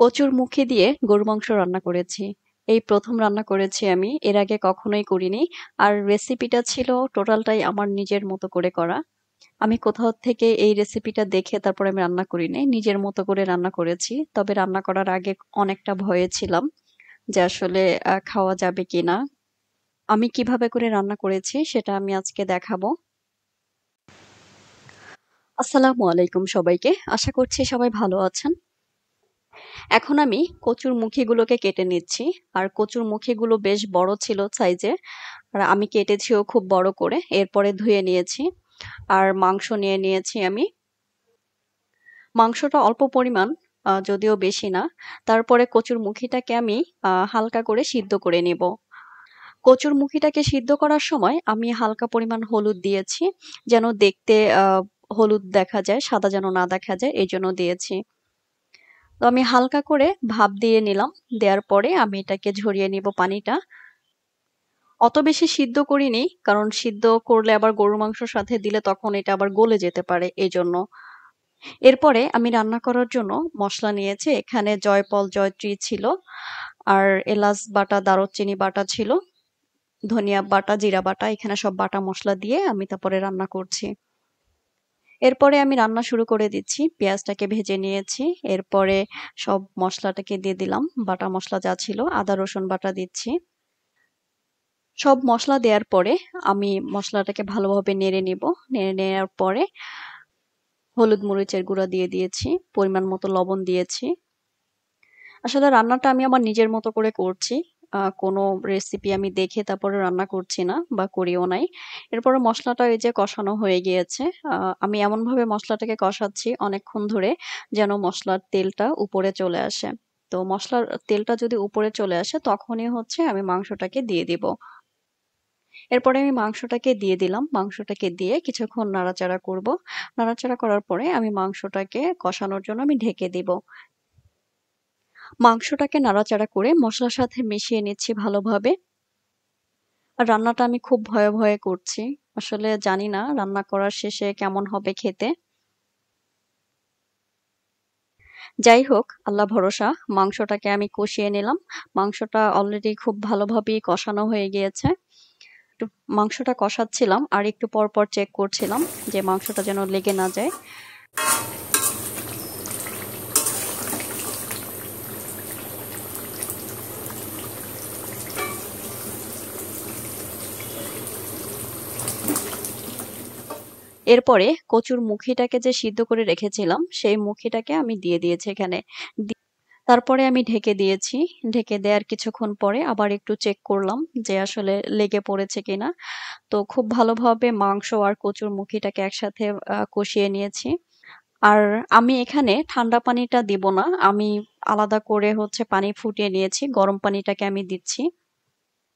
কচুর মুখে দিয়ে গরু মাংস রান্না করেছি। এই প্রথম রান্না করেছি আমি। এর আগে কখনোই করিনি। আর রেসিপিটা ছিল টোটালটাই আমার নিজের মতো করে করা। আমি কোথাও থেকে এই রেসিপিটা দেখে তারপরে আমি রান্না করি নাই। নিজের মতো করে রান্না করেছি। তবে রান্না করার আগে অনেকটা ভয়ে ছিলাম যে আসলে খাওয়া যাবে কিনা। আমি কীভাবে করে রান্না করেছি সেটা আমি আজকে দেখাবো। আসসালামু আলাইকুম সবাইকে। আশা করছি সবাই ভালো আছেন। এখন আমি কচুর মুখিগুলোকে কেটে নিচ্ছি। আর কচুর মুখিগুলো বেশ বড় ছিল সাইজে। আর আমি কেটেছিও খুব বড় করে। এরপরে ধুয়ে নিয়েছি। আর মাংস নিয়ে নিয়েছি আমি। মাংসটা অল্প পরিমাণ যদিও বেশি না। তারপরে কচুর মুখিটাকে আমি হালকা করে সিদ্ধ করে নেব কচুর মুখিটাকে সিদ্ধ করার সময় আমি হালকা পরিমাণ হলুদ দিয়েছি। যেন দেখতে হলুদ দেখা যায়, সাদা যেন না দেখা যায় এই জন্য দিয়েছি। তো আমি হালকা করে ভাপ দিয়ে নিলাম। দেওয়ার পরে আমি এটাকে ঝরিয়ে নিব পানিটা। অত বেশি সিদ্ধ করিনি। কারণ সিদ্ধ করলে আবার গরুর মাংসর সাথে দিলে তখন এটা আবার গলে যেতে পারে এই জন্য এরপরে আমি রান্না করার জন্য মশলা নিয়েছি। এখানে জয়পল, জয়ত্রী ছিল। আর এলাচ বাটা, দারুচিনি বাটা ছিল। ধনিয়া বাটা, জিরা বাটা এখানে সব বাটা মশলা দিয়ে আমি তারপরে রান্না করছি। এরপরে আমি রান্না শুরু করে দিচ্ছি। পেঁয়াজটাকে ভেজে নিয়েছি। এরপরে সব মশলাটাকে দিয়ে দিলাম। বাটা মশলা যা ছিল, আদা রসুন বাটা দিচ্ছি। সব মশলা দেওয়ার পরে আমি মশলাটাকে ভালোভাবে নেড়ে নিব। নেড়ে নেওয়ার পরে হলুদ মরিচের গুঁড়া দিয়ে দিয়েছি। পরিমাণ মতো লবণ দিয়েছি। আসলে রান্নাটা আমি আমার নিজের মতো করে করছি। কোনো রেসিপি আমি দেখে তারপরে রান্না করছি না বা করিও নাই। এরপরে মশলাটা এই যে কষানো হয়ে গিয়েছে। আমি এমনভাবে মশলাটাকে কষাচ্ছি অনেকক্ষণ ধরে যেন মশলার তেলটা উপরে চলে আসে। তো মশলার তেলটা যদি উপরে চলে আসে তখনই হচ্ছে আমি মাংসটাকে দিয়ে দিব। এরপরে আমি মাংসটাকে দিয়ে দিলাম। মাংসটাকে দিয়ে কিছুক্ষণ নাড়াচাড়া করব। নাড়াচাড়া করার পরে আমি মাংসটাকে কষানোর জন্য আমি ঢেকে দিব। মাংসটাকে নাড়াচাড়া করে মশলার সাথে মিশিয়ে নিচ্ছি ভালোভাবে। আর রান্নাটা আমি খুব ভয়ে, ভয়ে করছি। আসলে জানি না রান্না করার শেষে কেমন হবে খেতে। যাই হোক আল্লাহ ভরসা মাংসটাকে আমি কষিয়ে নিলাম। মাংসটা অলরেডি খুব ভালোভাবেই কষানো হয়ে গিয়েছে। মাংসটা কষাচ্ছিলাম আর একটু পর, পর চেক করছিলাম যে মাংসটা যেন লেগে না যায়। এরপরে কচুর মুখিটাকে যে সিদ্ধ করে রেখেছিলাম, সেই মুখিটাকে আমি দিয়ে দিয়েছি এখানে। তারপরে আমি ঢেকে দিয়েছি। ঢেকে দেওয়ার কিছুক্ষণ পরে আবার একটু চেক করলাম যে আসলে লেগে পড়েছে কিনা। তো খুব ভালোভাবে মাংস আর কচুর মুখিটাকে একসাথে কষিয়ে নিয়েছি। আর আমি এখানে ঠান্ডা পানিটা দিব না। আমি আলাদা করে হচ্ছে পানি ফুটিয়ে নিয়েছি। গরম পানিটাকে আমি দিচ্ছি।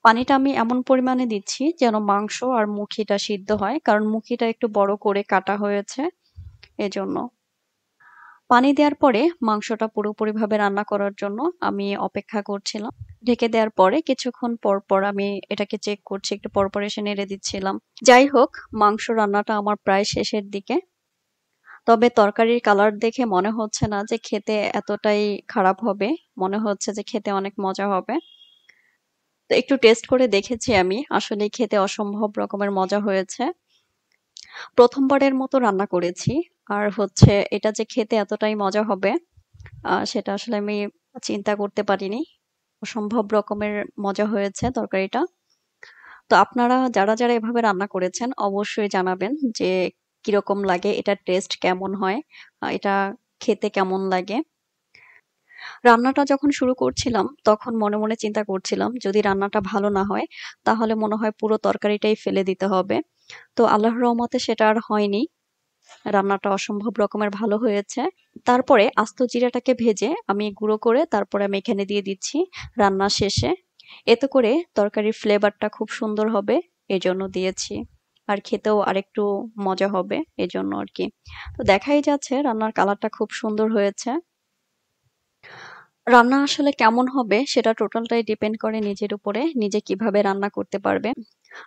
পানিটা আমি এমন পরিমাণে দিচ্ছি যেন মাংস আর মুখিটা সিদ্ধ হয়। কারণ মুখিটা একটু বড় করে কাটা হয়েছে এজন্য। পানি দেওয়ার পরে মাংসটা পুরোপুরিভাবে রান্না করার জন্য আমি অপেক্ষা করছিলাম। ঢেকে দেওয়ার পরে কিছুক্ষণ পর, পর আমি এটাকে চেক করছি। একটু পর, পর এসে নেড়ে দিচ্ছিলাম। যাই হোক মাংস রান্নাটা আমার প্রায় শেষের দিকে। তবে তরকারির কালার দেখে মনে হচ্ছে না যে খেতে এতটাই খারাপ হবে। মনে হচ্ছে যে খেতে অনেক মজা হবে। তো একটু টেস্ট করে দেখেছি আমি। আসলেই খেতে অসম্ভব রকমের মজা হয়েছে। প্রথমবারের মতো রান্না করেছি। আর হচ্ছে এটা যে খেতে এতটাই মজা হবে সেটা আসলে আমি চিন্তা করতে পারিনি। অসম্ভব রকমের মজা হয়েছে তরকারিটা। তো আপনারা যারা, যারা এভাবে রান্না করেছেন অবশ্যই জানাবেন যে কীরকম লাগে, এটার টেস্ট কেমন হয়, এটা খেতে কেমন লাগে। রান্নাটা যখন শুরু করছিলাম তখন মনে, মনে চিন্তা করছিলাম যদি রান্নাটা ভালো না হয় তাহলে মনে হয় পুরো তরকারিটাই ফেলে দিতে হবে। তো আল্লাহর রহমতে সেটা আর হয়নি। রান্নাটা অসম্ভব রকমের ভালো হয়েছে। তারপরে আস্ত জিরাটাকে ভেজে আমি গুঁড়ো করে তারপরে আমি এখানে দিয়ে দিচ্ছি রান্না শেষে। এতে করে তরকারির ফ্লেভারটা খুব সুন্দর হবে এজন্য দিয়েছি। আর খেতেও আরেকটু মজা হবে এজন্য আরকি। তো দেখাই যাচ্ছে রান্নার কালারটা খুব সুন্দর হয়েছে। রান্না আসলে কেমন হবে সেটা টোটালটাই ডিপেন্ড করে নিজের উপরে। নিজে কীভাবে রান্না করতে পারবে।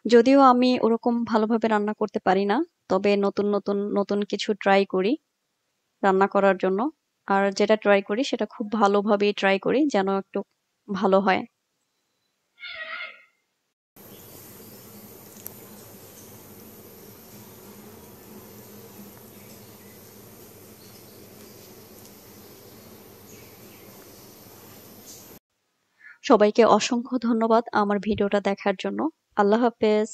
যদিও আমি ওরকম ভালোভাবে রান্না করতে পারি না। তবে নতুন, নতুন, নতুন কিছু ট্রাই করি রান্না করার জন্য। আর যেটা ট্রাই করি সেটা খুব ভালোভাবেই ট্রাই করি যেন একটু ভালো হয়। সবাইকে অসংখ্য ধন্যবাদ আমার ভিডিওটা দেখার জন্য। আল্লাহ হাফেজ।